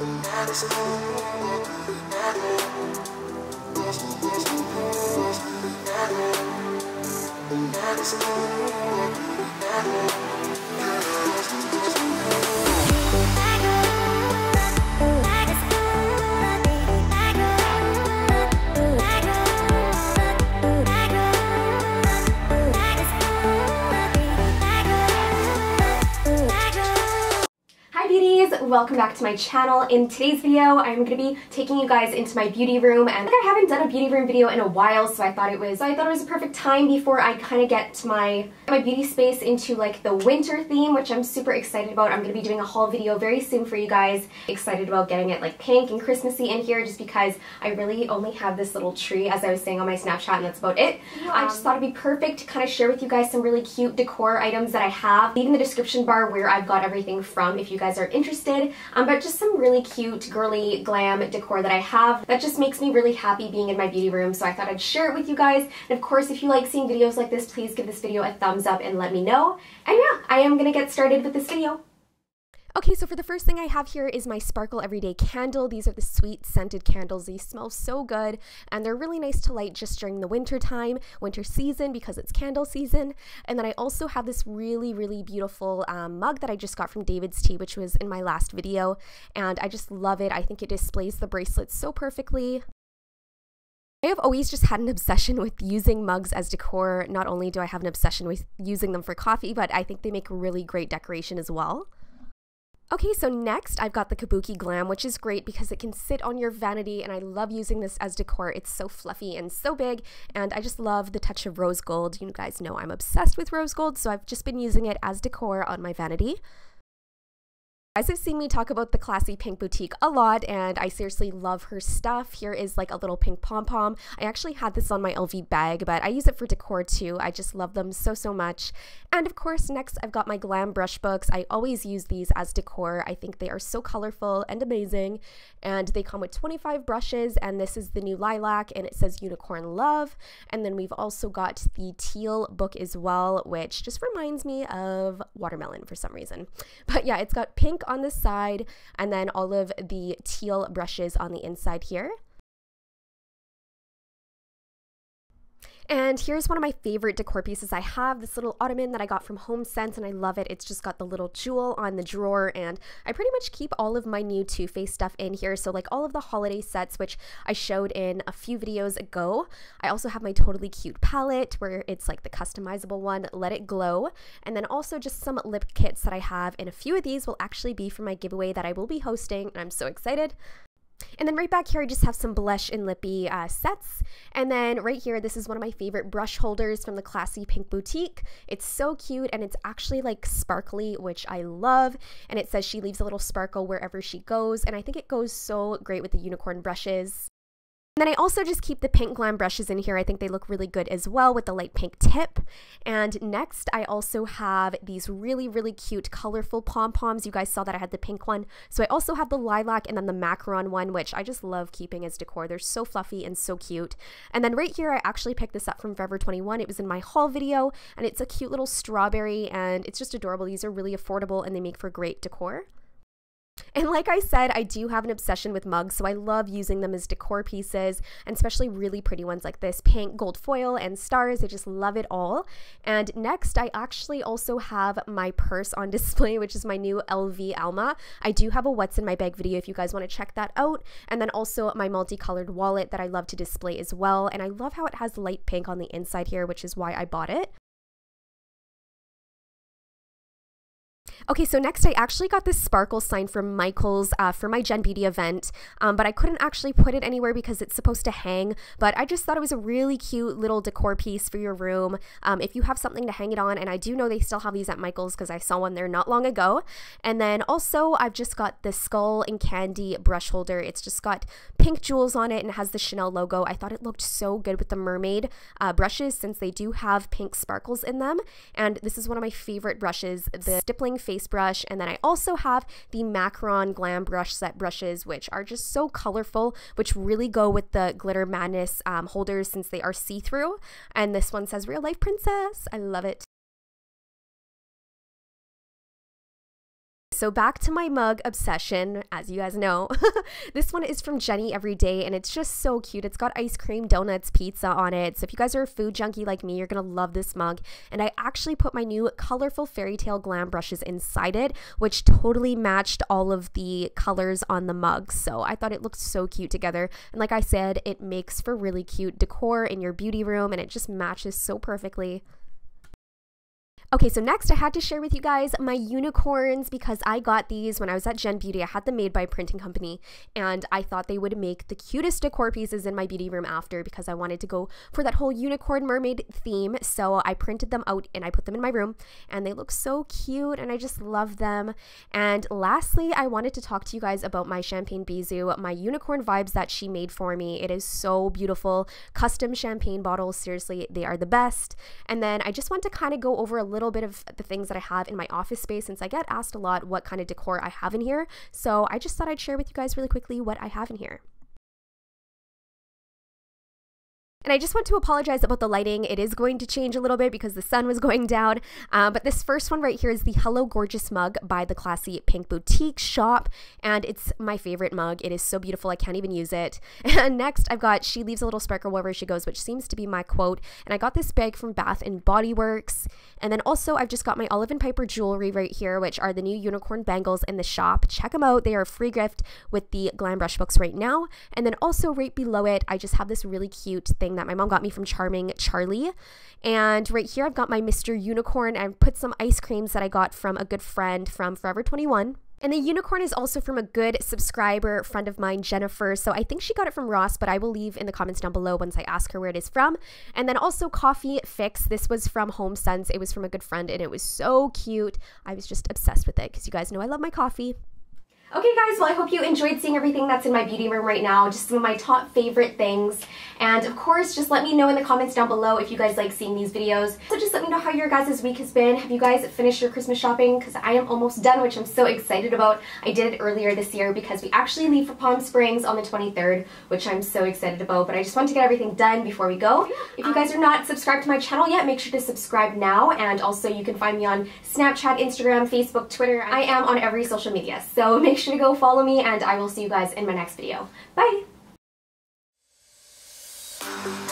Hai diri. Beauties, welcome back to my channel. In today's video, I'm going to be taking you guys into my beauty room and I haven't done a beauty room video in a while so I thought it was I thought it was a perfect time before I kind of get my my beauty space into like the winter theme which I'm super excited about. I'm going to be doing a haul video very soon for you guys. Excited about getting it like pink and Christmassy in here just because I really only have this little tree as I was saying on my Snapchat and that's about it. I just thought it'd be perfect to kind of share with you guys some really cute decor items that I have. Leave in the description bar where I've got everything from if you guys are interested, um, but just some really cute, girly, glam decor that I have that just makes me really happy being in my beauty room, so I thought I'd share it with you guys. And of course, if you like seeing videos like this, please give this video a thumbs up and let me know. And yeah, I am gonna get started with this video. Okay, so for the first thing I have here is my Sparkle Everyday Candle. These are the sweet scented candles. They smell so good and they're really nice to light just during the winter time, winter season because it's candle season. And then I also have this really, really beautiful um, mug that I just got from David's Tea, which was in my last video. And I just love it. I think it displays the bracelets so perfectly. I have always just had an obsession with using mugs as decor. Not only do I have an obsession with using them for coffee, but I think they make really great decoration as well. Okay, so next I've got the Kabuki Glam, which is great because it can sit on your vanity and I love using this as decor. It's so fluffy and so big and I just love the touch of rose gold. You guys know I'm obsessed with rose gold, so I've just been using it as decor on my vanity guys have seen me talk about the Classy Pink Boutique a lot, and I seriously love her stuff. Here is like a little pink pom pom. I actually had this on my LV bag, but I use it for decor too. I just love them so, so much. And of course, next I've got my Glam brush books. I always use these as decor. I think they are so colorful and amazing. And they come with 25 brushes, and this is the new lilac, and it says Unicorn Love. And then we've also got the teal book as well, which just reminds me of watermelon for some reason. But yeah, it's got pink on the side and then all of the teal brushes on the inside here. And here's one of my favorite decor pieces I have, this little ottoman that I got from HomeSense and I love it. It's just got the little jewel on the drawer and I pretty much keep all of my new Too Faced stuff in here. So like all of the holiday sets, which I showed in a few videos ago. I also have my Totally Cute palette where it's like the customizable one, Let It Glow. And then also just some lip kits that I have and a few of these will actually be for my giveaway that I will be hosting and I'm so excited. And then right back here, I just have some blush and lippy uh, sets. And then right here, this is one of my favorite brush holders from the Classy Pink Boutique. It's so cute and it's actually like sparkly, which I love. And it says she leaves a little sparkle wherever she goes. And I think it goes so great with the unicorn brushes. And then I also just keep the pink glam brushes in here. I think they look really good as well with the light pink tip. And next I also have these really, really cute colorful pom-poms. You guys saw that I had the pink one. So I also have the lilac and then the macaron one, which I just love keeping as decor. They're so fluffy and so cute. And then right here, I actually picked this up from Forever 21. It was in my haul video and it's a cute little strawberry and it's just adorable. These are really affordable and they make for great decor. And like I said, I do have an obsession with mugs, so I love using them as decor pieces, and especially really pretty ones like this pink, gold foil, and stars. I just love it all. And next, I actually also have my purse on display, which is my new LV Alma. I do have a what's in my bag video if you guys want to check that out. And then also my multicolored wallet that I love to display as well. And I love how it has light pink on the inside here, which is why I bought it. Okay, so next I actually got this sparkle sign from Michaels uh, for my Gen Beauty event, um, but I couldn't actually put it anywhere because it's supposed to hang, but I just thought it was a really cute little decor piece for your room um, if you have something to hang it on, and I do know they still have these at Michaels because I saw one there not long ago. And then also I've just got the Skull and Candy brush holder. It's just got pink jewels on it and has the Chanel logo. I thought it looked so good with the mermaid uh, brushes since they do have pink sparkles in them, and this is one of my favorite brushes, the Stippling face brush. And then I also have the Macaron Glam Brush Set brushes, which are just so colorful, which really go with the Glitter Madness um, holders since they are see-through. And this one says Real Life Princess. I love it. So back to my mug obsession, as you guys know. this one is from Jenny Everyday, and it's just so cute. It's got ice cream, donuts, pizza on it. So if you guys are a food junkie like me, you're gonna love this mug. And I actually put my new colorful fairy tale glam brushes inside it, which totally matched all of the colors on the mug. So I thought it looked so cute together. And like I said, it makes for really cute decor in your beauty room, and it just matches so perfectly. Okay, so next I had to share with you guys my unicorns because I got these when I was at Gen Beauty. I had them made by a printing company and I thought they would make the cutest decor pieces in my beauty room after because I wanted to go for that whole unicorn mermaid theme. So I printed them out and I put them in my room and they look so cute and I just love them. And lastly, I wanted to talk to you guys about my Champagne Bisou, my unicorn vibes that she made for me. It is so beautiful. Custom champagne bottles, seriously, they are the best. And then I just want to kind of go over a little little bit of the things that I have in my office space since I get asked a lot what kind of decor I have in here. So I just thought I'd share with you guys really quickly what I have in here. And I just want to apologize about the lighting. It is going to change a little bit because the sun was going down. Uh, but this first one right here is the Hello Gorgeous mug by the Classy Pink Boutique shop. And it's my favorite mug. It is so beautiful. I can't even use it. And next, I've got She Leaves a Little Sparkle Wherever She Goes, which seems to be my quote. And I got this bag from Bath and Body Works. And then also, I've just got my Olive and Piper jewelry right here, which are the new unicorn bangles in the shop. Check them out. They are a free gift with the Glam Brush books right now. And then also, right below it, I just have this really cute thing thing that my mom got me from Charming Charlie. And right here, I've got my Mr. Unicorn. I've put some ice creams that I got from a good friend from Forever 21. And the unicorn is also from a good subscriber friend of mine, Jennifer. So I think she got it from Ross, but I will leave in the comments down below once I ask her where it is from. And then also Coffee Fix. This was from Home Sense. It was from a good friend and it was so cute. I was just obsessed with it because you guys know I love my coffee. Okay guys, well I hope you enjoyed seeing everything that's in my beauty room right now, just some of my top favorite things. And of course, just let me know in the comments down below if you guys like seeing these videos. So just let me know how your guys' week has been. Have you guys finished your Christmas shopping? Because I am almost done, which I'm so excited about. I did it earlier this year because we actually leave for Palm Springs on the 23rd, which I'm so excited about. But I just want to get everything done before we go. If you guys are not subscribed to my channel yet, make sure to subscribe now. And also you can find me on Snapchat, Instagram, Facebook, Twitter. I am on every social media. So make sure to go follow me and I will see you guys in my next video. Bye! Yeah.